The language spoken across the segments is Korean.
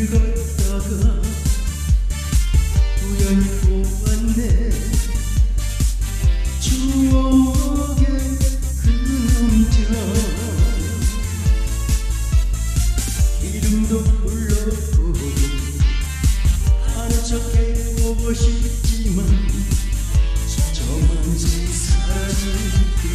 길을 다가 우연히 보았네 추억의 그 남자 이름도 불러보고 아는 척 해보고 싶지만 저만 세 사람이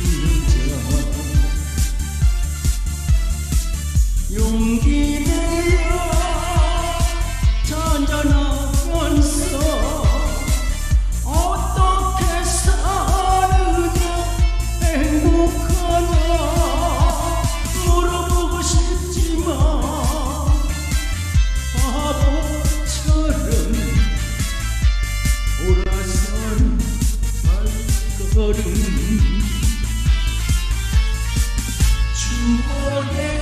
주의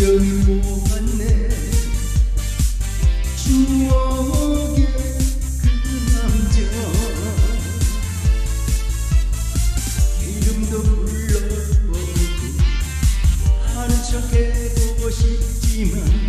연모하네. 추억의 그 남자. 이름도 불러보고 하는 척 해보고 싶지만